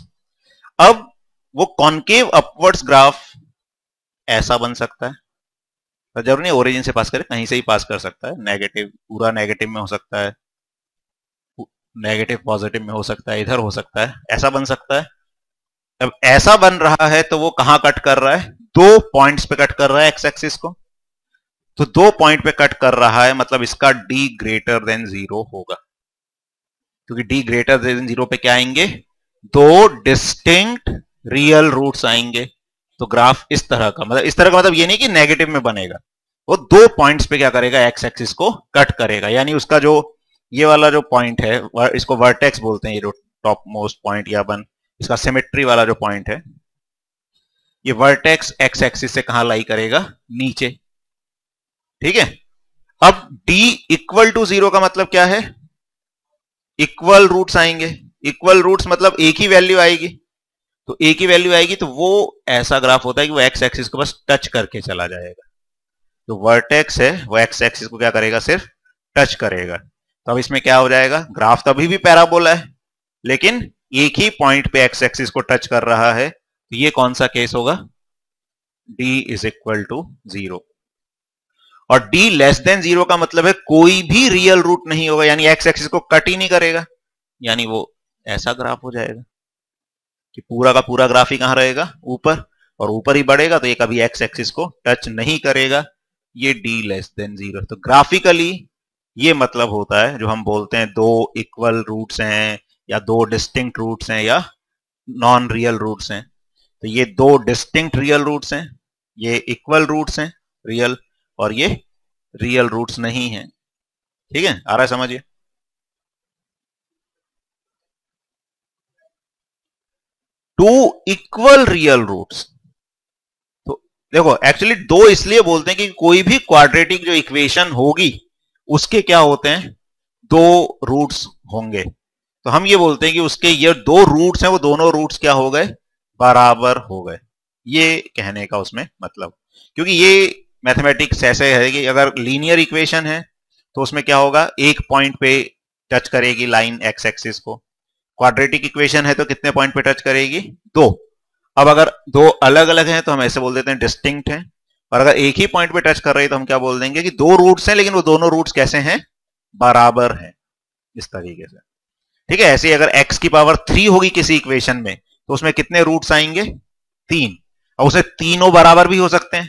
Speaker 1: अब वो कॉन्केव अपवर्ड्स ग्राफ ऐसा बन सकता है। तो ज़रूर नहीं ओरिजिन से पास करे, कहीं से ही पास कर सकता है। नेगेटिव पूरा नेगेटिव में हो सकता है। नेगेटिव पॉजिटिव में हो सकता है, इधर हो सकता है, ऐसा बन सकता है। अब ऐसा बन रहा है तो वो कहाँ कट कर रहा है? दो पॉइंट्स पे कट कर रहा है एक्स एक्सिस को। तो दो पॉइंट पे कट कर रहा है मतलब इसका डी ग्रेटर देन ज़ीरो होगा। क्योंकि डी ग्रेटर देन ज़ीरो पे क्या आएँगे? दो डिस्टिंक्ट रियल रूट्स आएँगे। तो ग्राफ इस तरह का मतलब इस तरह का मतलब ये नहीं कि नेगेटिव में बनेगा। वो दो पॉइंट्स पे क्या करेगा? एक्स एक्सिस को कट करेगा। यानी उसका जो ये वाला जो पॉइंट है इसको वर्टेक्स बोलते हैं, ये जो टॉप मोस्ट पॉइंट या बन इसका सिमेट्री वाला जो पॉइंट है, ये वर्टेक्स एक्स एक्सिस से कहा लाई करेगा? नीचे। ठीक है? अब d इक्वल टू ज़ीरो का मतलब क्या है? इक्वल रूट्स आएँगे। इक्वल रूट्स मतलब एक ही वैल्यू आएगी। तो एक ही वैल्यू आएगी तो वो ऐसा ग्राफ होता है कि वो एक्स एक्सिस को बस टच करके चला जाएगा। जो तो वर्टेक्स है, वो एक्स एक्सिस को क्या करेगा? सिर्फ़ टच करेगा। तो अब इसमें क्या हो जाएगा? ग्राफ तो अभी भी पैराबोला है, लेकिन एक ही पॉइंट पे एक्स एक्सिस को टच कर रहा है। तो ये कौन सा केस होगा? d is equal to zero और d लेस देन ज़ीरो का मतलब है कोई भी रियल रूट नहीं होगा, यानी एक्स एक्सिस को कट ही नहीं करेगा। यानी वो ऐसा ग्राफ हो जाएगा कि पूरा का पूरा ग्राफ ही कहाँ रहेगा? ऊपर। और ऊपर ही बढ़ेगा तो ये कभी एक्स एक्सिस को टच नहीं करेगा। ये d लेस देन ज़ीरो तो ग्राफिकली ये मतलब होता है जो हम बोलते हैं दो इक्वल रूट्स हैं या दो डिस्टिंक्ट रूट्स हैं या नॉन रियल रूट्स हैं। तो ये दो डिस्टिंक्ट रियल रूट्स हैं, ये इक्वल रूट्स हैं रियल और ये रियल रूट्स नहीं है। ठीक है? आ रहा है समझिए? टू इक्वल रियल रूट्स तो देखो एक्चुअली दो इसलिए बोलते हैं कि कोई भी क्वाड्रेटिक जो इक्वेशन होगी उसके क्या होते हैं? दो रूट्स होंगे। तो हम ये बोलते हैं कि उसके ये दो रूट्स हैं, वो दोनों रूट्स क्या हो गए? बराबर हो गए। ये कहने का उसमें मतलब। क्योंकि ये मैथमेटिक्स ऐसे है कि अगर लीनियर इक्वेशन है तो उसमें क्या होगा? एक पॉइंट पे टच करेगी लाइन एक्स एक्सिस को। क्वाड्रेटिक इक्वेशन है तो कितने पॉइंट पे टच करेगी? दो। अब अगर दो अलग अलग हैं तो हम ऐसे बोल देते हैं डिस्टिंक्ट हैं। और अगर एक ही पॉइंट पे टच कर रही है तो हम क्या बोल देंगे कि दो रूट्स हैं, लेकिन वो दोनों रूट्स कैसे हैं? बराबर हैं, इस तरीके से। ठीक है, ऐसे अगर x की पावर थ्री होगी किसी इक्वेशन में तो उसमें कितने रूट्स आएँगे? तीन। और उसे तीनों बराबर भी हो सकते हैं,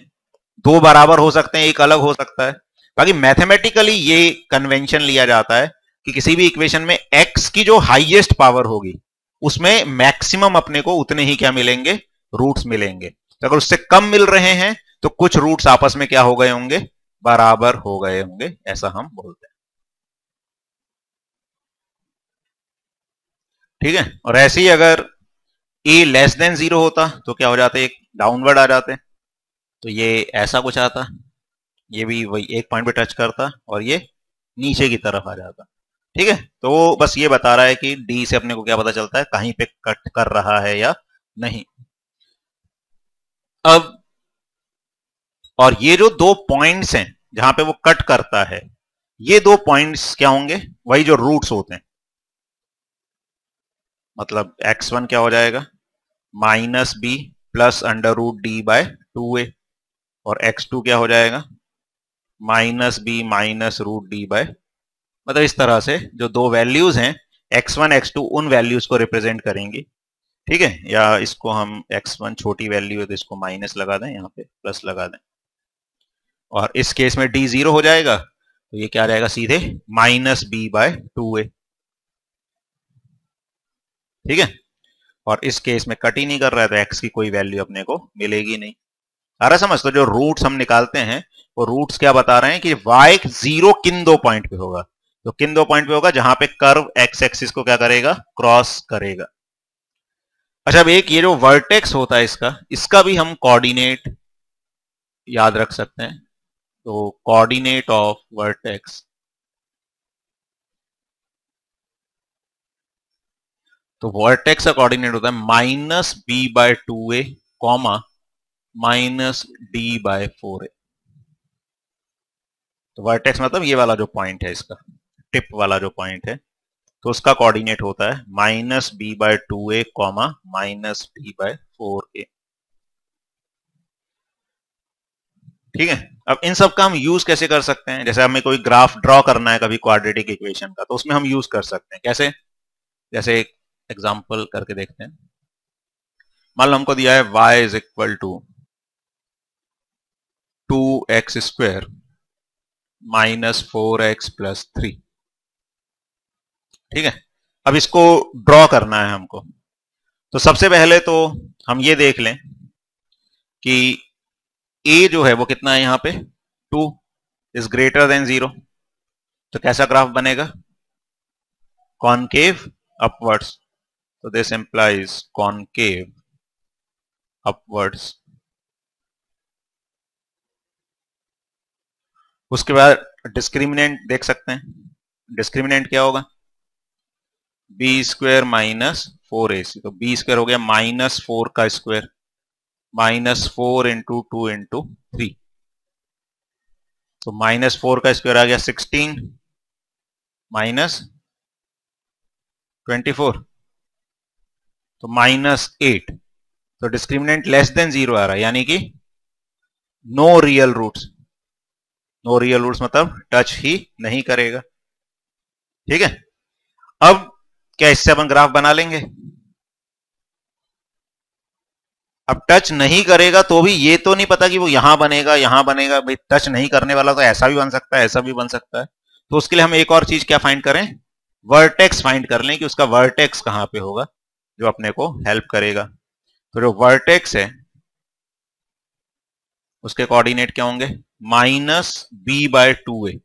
Speaker 1: दो बराबर हो सकते हैं, एक अलग हो सकता है। बाकी मैथमेटिकली ये कन्वेंशन लिया जाता है कि किसी भी इक्वेशन में x की जो हाईएस्ट पावर होगी, उसमें मैक्सिमम अपने को उतने ही क्या मिलेंगे? रूट्स मिलेंगे। अगर उससे कम मिल रहे हैं तो कुछ रूट्स आपस में क्या हो गए होंगे? बराबर हो गए होंगे, ऐसा हम बोलते हैं। ठीक है? और ऐसे ही अगर ए लेस देन ज़ीरो होता तो क्या हो जाते एक डाउनवर्ड आ जाते तो ये ऐसा कुछ आता, ये भी वही एक पॉइंट पे टच करता, और ये नीचे की तरफ़ आ जाता। ठीक है? तो वो बस ये बता रहा है कि डी से अपने को क्या पता चलता है, कहीं पे कट कर रहा है या नहीं। अब और ये जो दो पॉइंट्स हैं, जहाँ पे वो कट करता है, ये दो पॉइंट्स क्या होंगे? वही जो रूट्स होते हैं। मतलब x1 क्या हो जाएगा? Minus B plus under root D by two A और x2 क्या हो जाएगा? Minus B minus root D by मतलब इस तरह से जो दो वैल्यूज़ हैं x1 x2 उन वैल्यूज़ को रिप्रेजेंट करेंगी। ठीक है? या इसको हम x1 छोटी वैल्यू है तो इसको माइनस लगा दें, यहाँ पे प्लस लगा दें। और इस केस में डी ज़ीरो हो जाएगा तो ये क्या रहेगा सीधे? Minus B by two A. ठीक है? और इस केस में कट ही नहीं कर रहा है तो एक्स की कोई वैल्यू अपने को मिलेगी नहीं। अरे समझ तो जो रूट्स हम निकालते हैं, वो रूट्स क्या बता रहे हैं कि वाई ज़ीरो किन दो पॉइंट पे होगा। तो किन दो पॉइंट पे होगा? जहाँ पे कर्व एक्स एक्सिस को क्या करेगा? क्रॉस करेगा। अच्छा अब एक ये जो वर्टेक्स होता है इसका इसका भी हम कोऑर्डिनेट याद रख सकते हैं। तो कोऑर्डिनेट ऑफ़ वर्टेक्स तो वर्टेक्स का कोऑर्डिनेट होता है minus B by two A comma minus D by four A तो वर्टेक्स मतलब ये वाला जो पॉइंट है इसका टिप वाला जो पॉइंट है तो उसका कोऑर्डिनेट होता है minus B by two A comma minus D by four A ठीक है? अब इन सब का हम यूज़ कैसे कर सकते हैं? जैसे हमें कोई ग्राफ ड्रॉ करना है कभी क्वाड्रेटिक इक्वेशन का तो उसमें हम यूज़ कर सकते हैं। कैसे? जैसे एक एग्ज़ाम्पल करके देखते हैं। मान लो हमको दिया है y is equal to two X square minus four X plus three ठीक है? अब इसको ड्रॉ करना है हमको। तो सबसे पहले तो हम ये देख लें कि a जो है वो कितना है यहाँ पे? Two is greater than zero तो कैसा ग्राफ बनेगा? कॉनकेव अपवर्ड्स तो दिस implies concave upwards. उसके बाद डिस्क्रिमिनेंट देख सकते हैं। डिस्क्रिमिनेंट क्या होगा? B square minus four A C तो बी स्क्वेयर हो गया माइनस फोर का square minus four into two into three. तो माइनस फोर का स्क्वेयर आ गया सिक्सटीन, माइनस ट्वेंटी फोर। तो माइनस एट तो डिस्क्रिमिनेंट लेस देन ज़ीरो आ रहा है, यानी कि no real roots. No real roots मतलब टच ही नहीं करेगा। ठीक है? अब क्या इससे अपन ग्राफ बना लेंगे? अब टच नहीं करेगा तो भी ये तो नहीं पता कि वो यहाँ बनेगा यहाँ बनेगा। भाई टच नहीं करने वाला तो ऐसा भी बन सकता है, ऐसा भी बन सकता है। तो उसके लिए हम एक और चीज़ क्या फाइंड करें? वर्टेक्स फाइंड कर लें कि उसका वर्टेक्स कहाँ पे होगा, जो अपने को हेल्प करेगा। तो जो वर्टेक्स है, उसके कोऑर्डिनेट क्या होंगे? Minus b by two a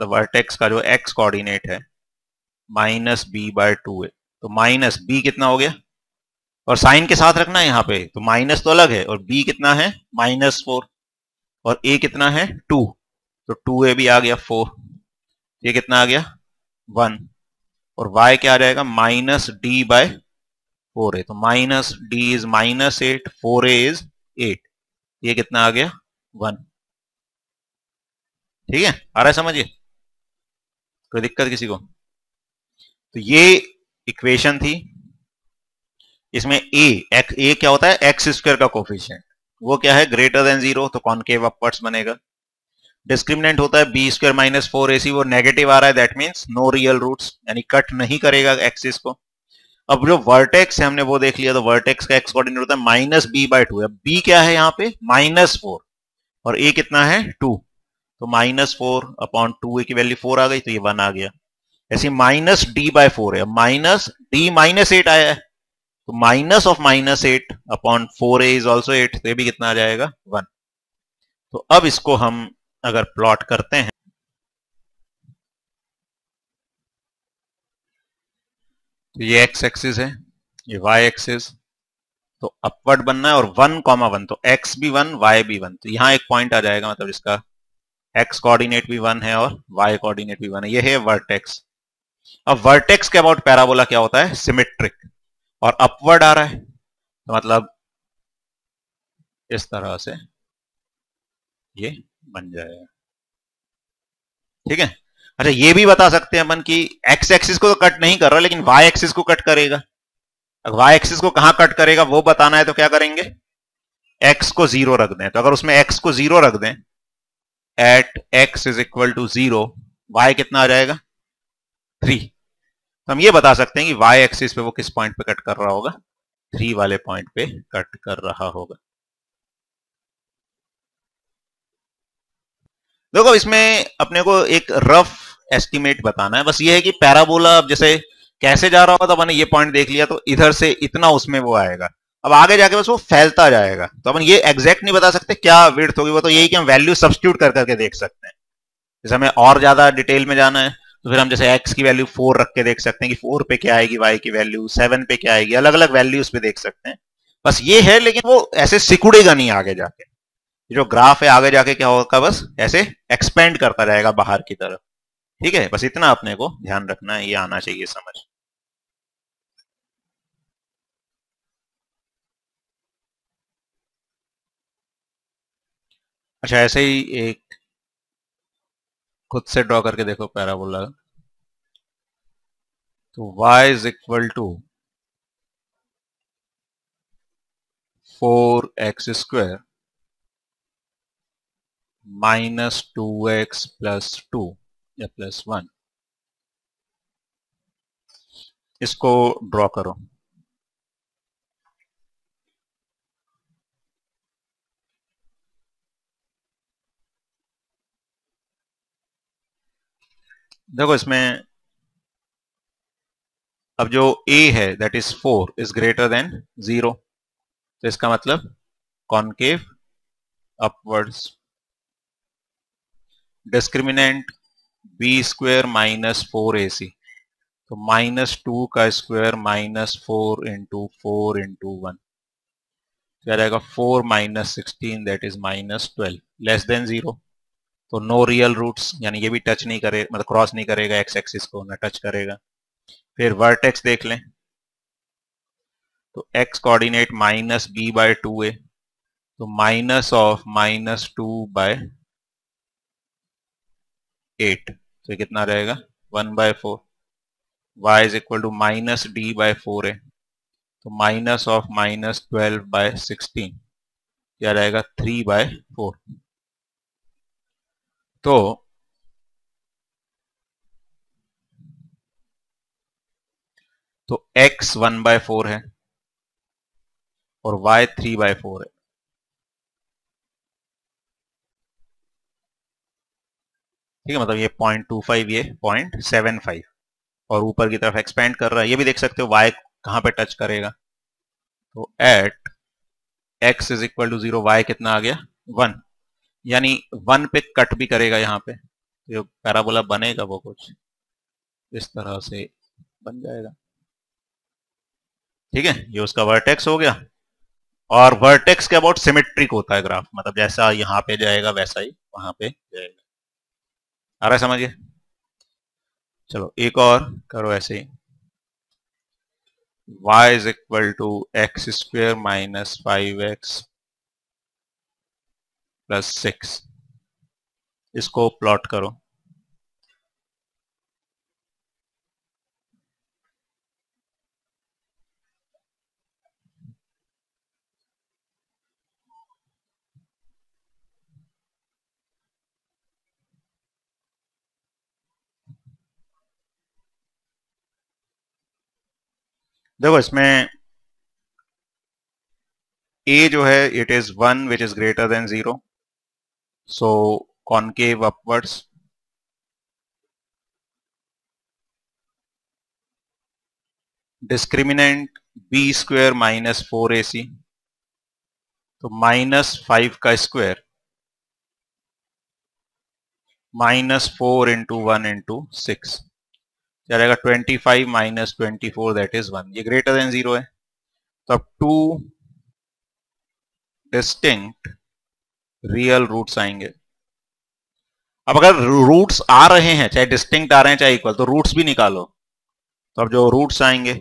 Speaker 1: vertex का जो एक्स कोऑर्डिनेट है minus b by two a तो माइनस बी कितना हो गया? और साइन के साथ रखना है यहाँ पे तो माइनस तो अलग है, और बी कितना है? माइनस फोर और ए कितना है? टू तो टू ए भी आ गया फोर ये कितना आ गया? वन और वाई क्या आ जाएगा minus d by four a तो minus d is minus eight four a is eight ये कितना आ गया? वन ठीक है? आ रहा है समझिए कोई दिक्कत किसी को? तो ये इक्वेशन थी इसमें ए ए क्या होता है? एक्स स्क्वायर का कोफिशियंट वो क्या है? ग्रेटर देन ज़ीरो तो कॉनकेव अपवर्ड्स बनेगा। डिस्क्रिमिनेंट होता है b square minus four a c वो नेगेटिव आ रहा है that means no real roots यानी कट नहीं करेगा एक्सिस को। अब जो वर्टेक्स है, हमने वो देख लिया तो वर्टेक्स का एक्स कोऑर्डिनेट होता है माइनस बी बाय टू अब बी क्या है यहाँ पे? माइनस फोर और ए कितना है? टू तो minus four upon two a की वैल्यू फोर आ गई तो ये वन आ गया। ऐसे माइनस डी बाय फोर है। माइनस डी माइनस एट आया है। तो minus of minus eight upon four a is also eight तो ये भी कितना आ जाएगा? वन। तो अब इसको हम अगर प्लॉट करते हैं। तो ये एक्स एक्सिस है, ये वाई एक्सिस तो अपवर्ड बनना है और वन कॉमा वन तो एक्स भी वन वाई भी वन तो यहाँ एक पॉइंट आ जाएगा मतलब इसका एक्स कोऑर्डिनेट भी वन है और वाई कोऑर्डिनेट भी वन है। ये है वर्टेक्स अब वर्टेक्स के अबाउट पैराबोला क्या होता है? सिमेट्रिक और अपवर्ड आ रहा है तो मतलब इस तरह से ये बन जाएगा। ठीक है? अच्छा ये भी बता सकते हैं अपन कि एक्स एक्सिस को तो कट नहीं कर रहा, लेकिन वाई एक्सिस को कट करेगा। अगर वाई एक्सिस को कहाँ कट करेगा, वो बताना है तो क्या करेंगे? एक्स को ज़ीरो रख दें। तो अगर उसमें एक्स को ज़ीरो रख दें at x is equal to zero y कितना आ जाएगा? थ्री तो हम ये बता सकते हैं कि वाई एक्सिस पे वो किस पॉइंट पे कट कर रहा होगा? थ्री वाले पॉइंट पे कट कर रहा होगा। देखो, इसमें अपने को एक रफ एस्टिमेट बताना है। बस ये है कि पैराबोला अब जैसे कैसे जा रहा होगा तो अपन ये पॉइंट देख लिया तो इधर से इतना उसमें वो आएगा। अब आगे जाके बस वो फैलता जाएगा। तो अपन ये एग्जैक्ट नहीं बता सकते क्या विर्थ होगी वो तो यही कि हम वैल्यू सब्सिट्यूट कर करके देख सकते हैं। जैसे हमें और ज़्यादा डिटेल में जाना है। तो फिर हम जैसे एक्स की वैल्यू फोर रख के देख सकते हैं कि फोर पे क्या आएगी वाई की वैल्यू सेवन पे क्या आएगी अलग अलग वैल्यूज़ पे देख सकते हैं। बस ये है, लेकिन वो ऐसे सिकुड़ेगा नहीं आगे जाके। जो ग्राफ है, आगे जाके क्या होगा, बस ऐसे एक्सपेंड करता जाएगा बाहर की तरफ़। ठीक है? बस इतना अपने को ध्यान रखना है, ये आना चाहिए समझ। अच्छा ऐसे ही एक खुद से ड्रॉ करके देखो पैराबोला तो y is equal to four x square minus two x plus two या प्लस वन इसको ड्रॉ करो। देखो इसमें अब जो a है that is four is greater than zero तो इसका मतलब concave upwards discriminant b square minus four a c तो माइनस टू का square minus four into four into one क्या जाएगा? Four minus sixteen that is minus twelve less than zero तो no real roots यानी ये भी touch नहीं करे मतलब क्रॉस नहीं करेगा एक्स एक्सिस को ना टच करेगा। फिर वर्टेक्स देख लें। तो x coordinate minus b by two a तो minus of minus two by eight तो कितना रहेगा? One by four y is equal to minus d by four a तो minus of minus twelve by sixteen क्या रहेगा? Three by four तो तो x one by four है और y थ्री बाय फोर है। ठीक है मतलब ये पॉइंट टू फाइव ये पॉइंट सेवन फाइव और ऊपर की तरफ़ एक्सपेंड कर रहा है, ये भी देख सकते हो, y कहाँ पे टच करेगा। तो at x is equal to zero y कितना आ गया? वन यानी वन पे कट भी करेगा यहाँ पे जो पैराबोला बनेगा वो कुछ, इस तरह से बन जाएगा। ठीक है, ये उसका वर्टेक्स हो गया। और वर्टेक्स के अबाउट सिमेट्रिक होता है ग्राफ मतलब जैसा यहाँ पे जाएगा वैसा ही वहाँ पे जाएगा। आ रहा है समझिए चलो, एक और करो ऐसे ही। y is equal to x square minus 5x plus 6 इसको प्लॉट करो। देखो, इसमें ए जो है it is one which is greater than zero upwards discriminant b square minus four a c तो माइनस फाइव का square minus four into one into six रहेगा twenty five minus twenty four that is one ये greater than zero है। तो अब to distinct real roots आएँगे। अब अगर रूट्स आ रहे हैं, चाहे डिस्टिंक्ट आ रहे हैं, चाहे इक्वल तो रूट्स भी निकालो। तो अब जो रूट्स आएँगे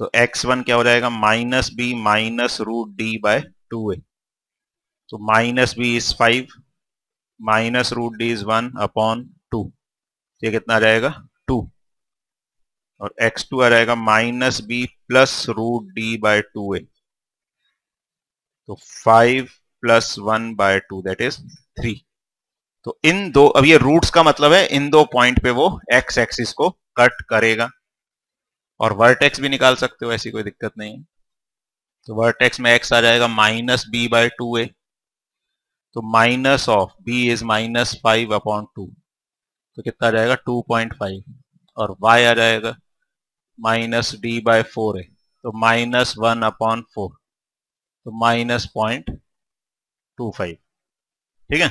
Speaker 1: तो एक्स वन क्या हो जाएगा? Minus b minus root d by two a तो minus b is five minus root d is one upon two ये कितना आ जाएगा? टू और x2 आ जाएगा, minus b plus root d by two a तो five plus one by two that is three तो इन दो, अब ये रूट्स का मतलब है, इन दो पॉइंट पे वो एक्स एक्सिस को कट करेगा। और वर्टेक्स भी निकाल सकते हो, ऐसी कोई दिक्कत नहीं तो वर्टेक्स में x आ जाएगा minus b by two a तो minus of b is minus five upon two तो कितना आ जाएगा? टू पॉइंट फाइव और वाई आ जाएगा minus d by four a तो माइनस वन अपॉन फोर तो माइनस पॉइंट टू फाइव। ठीक है?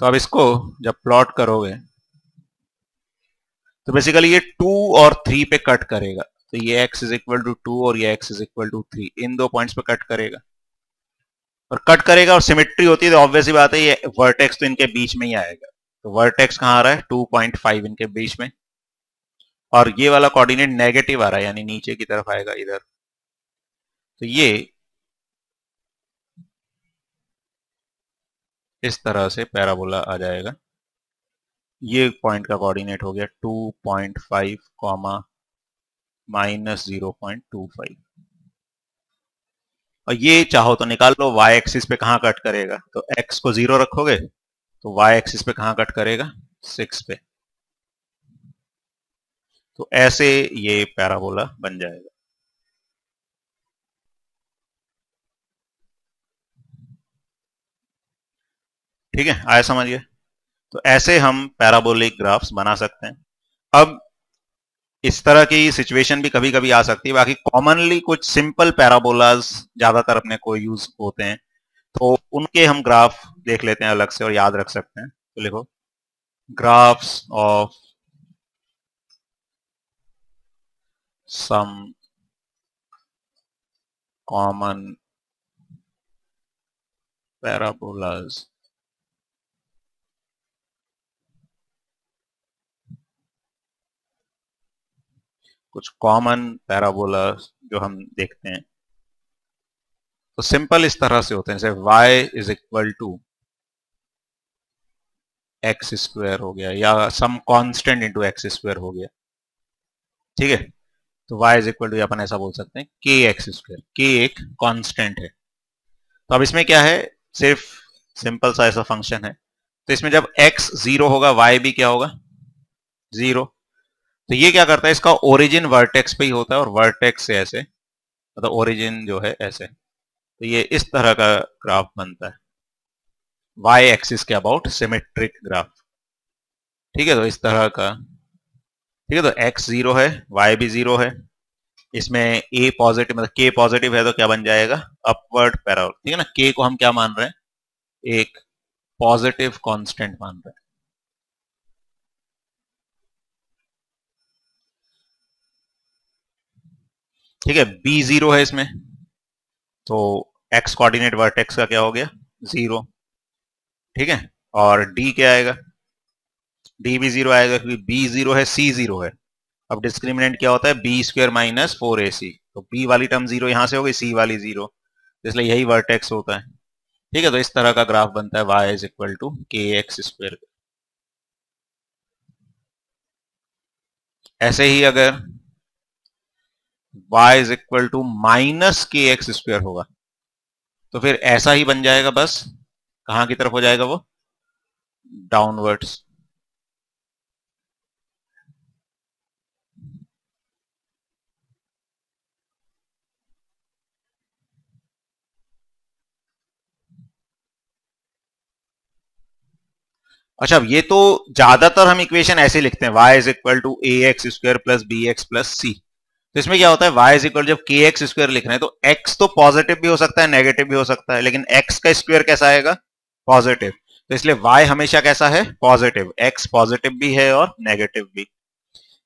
Speaker 1: तो अब इसको जब प्लॉट करोगे तो बेसिकली ये टू और थ्री पे कट करेगा। तो ये x is equal to two और ये x is equal to three इन दो पॉइंट्स पे कट करेगा। और कट करेगा और सिमेट्री होती है तो ऑब्वियस बात है ये वर्टेक्स तो इनके बीच में ही आएगा। तो वर्टेक्स कहाँ आ रहा है? 2.5 इनके बीच में। और ये वाला कोऑर्डिनेट नेगेटिव आ रहा है, यानी नीचे की तरफ़ आएगा, इधर। तो ये इस तरह से पैराबोला आ जाएगा। ये पॉइंट का कोऑर्डिनेट हो गया 2.5 comma minus zero point two five. और ये चाहो तो निकाल लो, y एक्सिस पे कहाँ कट करेगा? तो x को ज़ीरो रखोगे तो y एक्सिस पे कहाँ कट करेगा? सिक्स पे। तो ऐसे ये पैराबोला बन जाएगा। ठीक है? आया समझिए। तो ऐसे हम पैराबोलिक ग्राफ्स बना सकते हैं। अब इस तरह की सिचुएशन भी कभी कभी आ सकती है। बाकी कॉमनली कुछ सिंपल पैराबोलाज ज़्यादातर अपने को यूज़ होते हैं। तो उनके हम ग्राफ देख लेते हैं अलग से और याद रख सकते हैं। तो लिखो graphs of some common parabolas कुछ कॉमन पैराबोला जो हम देखते हैं। तो सिंपल इस तरह से होते हैं, जैसे y is equal to x square हो गया, या some constant into x square हो गया। ठीक है? तो y इज़ इक्वल टू अपन ऐसा बोल सकते हैं के एक्स स्क्वायर के एक कांस्टेंट है। तो अब इसमें क्या है? सिर्फ़ सिंपल सा ऐसा फ़ंक्शन है। तो इसमें जब x ज़ीरो होगा, y भी क्या होगा? ज़ीरो तो ये क्या करता है, इसका ओरिजिन वर्टेक्स पे ही होता है और वर्टेक्स से ऐसे मतलब ओरिजिन जो है ऐसे। तो ये इस तरह का ग्राफ बनता है। Y एक्सिस के अबाउट सिमेट्रिक ग्राफ ठीक है तो इस तरह का। ठीक है तो x ज़ीरो है, y भी ज़ीरो है। इसमें ए पॉजिटिव मतलब के पॉजिटिव है तो क्या बन जाएगा? अपवर्ड पैराबोल ठीक है ना? के को हम क्या मान रहे हैं? एक पॉजिटिव कांस्टेंट मान रहे हैं। ठीक है बी ज़ीरो है इसमें। तो एक्स कोऑर्डिनेट वर्टेक्स का क्या हो गया? ज़ीरो ठीक है, और डी क्या आएगा? डी भी ज़ीरो आएगा क्योंकि बी ज़ीरो है सी ज़ीरो है। अब डिस्क्रिमिनेंट क्या होता है? B square minus four a c तो बी वाली टर्म ज़ीरो यहाँ से हो गई सी वाली ज़ीरो इसलिए यही वर्टेक्स होता है। ठीक है तो इस तरह का ग्राफ बनता है y is equal to k x square ऐसे ही अगर y is equal to minus k x square होगा। तो फिर ऐसा ही बन जाएगा बस। कहाँ की तरफ़ हो जाएगा वो? डाउनवर्ड्स अच्छा ये तो ज़्यादातर हम इक्वेशन ऐसे लिखते हैं। y is equal to a x square plus b x plus c तो इसमें क्या होता है, y इज़ इक्वल जब के एक्स स्क्वायर लिख रहे हैं तो x तो पॉजिटिव भी हो सकता है नेगेटिव भी हो सकता है, लेकिन x का स्क्वायर कैसा आएगा? पॉजिटिव तो इसलिए y हमेशा कैसा है? पॉजिटिव x पॉजिटिव भी है और नेगेटिव भी.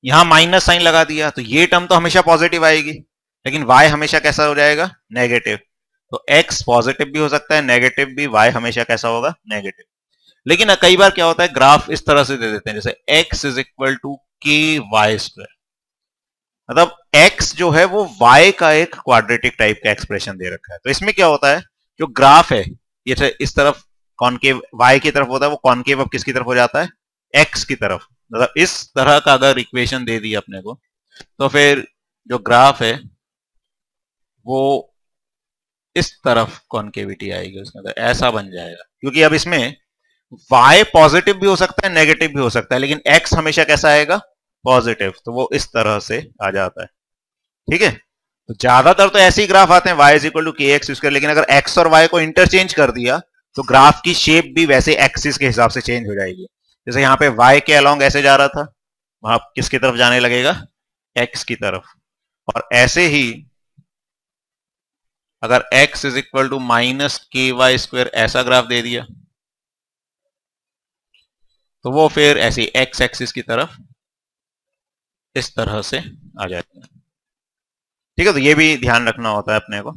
Speaker 1: यहाँ माइनस साइन लगा दिया तो ये टर्म तो हमेशा पॉजिटिव आएगी, लेकिन y हमेशा कैसा हो जाएगा? नेगेटिव तो x पॉजिटिव भी हो सकता है नेगेटिव भी, y हमेशा कैसा होगा? नेगेटिव लेकिन कई बार क्या होता है ग्राफ इस तरह से दे देते हैं, जैसे x is equal to k y square मतलब x जो है वो y का एक क्वाड्रेटिक टाइप का एक्सप्रेशन दे रखा है। तो इसमें क्या होता है? जो ग्राफ है, ये इस तरफ़ कॉनकेव y की तरफ़ होता है, वो कॉनकेव अब किसकी तरफ़ हो जाता है? X की तरफ़। मतलब इस तरह का अगर इक्वेशन दे दी अपने को तो फिर जो ग्राफ है, वो इस तरफ़ कॉन्केविटी आएगी उसके अंदर ऐसा बन जाएगा। क्योंकि अब इसमें y पॉजिटिव भी हो सकता है नेगेटिव भी हो सकता है, लेकिन x हमेशा कैसा आएगा? पॉजिटिव तो वो इस तरह से आ जाता है। ठीक है? तो ज़्यादातर तो ऐसे ही ग्राफ आते हैं, y is equal to k x square लेकिन अगर x और y को इंटरचेंज कर दिया तो ग्राफ की शेप भी वैसे एक्सिस के हिसाब से चेंज हो जाएगी। जैसे यहाँ पे y के अलोंग ऐसे जा रहा था, वहाँ किसकी तरफ़ जाने लगेगा? x की तरफ़। और ऐसे ही अगर x is equal to minus k y square ऐसा ग्राफ दे दिया तो वो फिर ऐसे एक्स एक्सिस की तरफ़ इस तरह से आ हैं ठीक है तो ये भी ध्यान रखना होता है अपने को।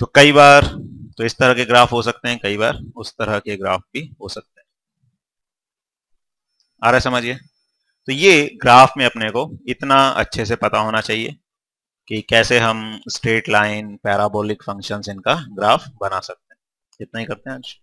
Speaker 1: तो कई बार तो इस तरह के ग्राफ हो सकते हैं, कई बार उस तरह के ग्राफ भी हो सकते हैं। आ रहा समझिए? तो ये ग्राफ में अपने को इतना अच्छे से पता होना चाहिए कि कैसे हम स्ट्रेट लाइन पैराबोलिक फ़ंक्शंस इनका ग्राफ बना सकते हैं। इतना ही करते हैं आज।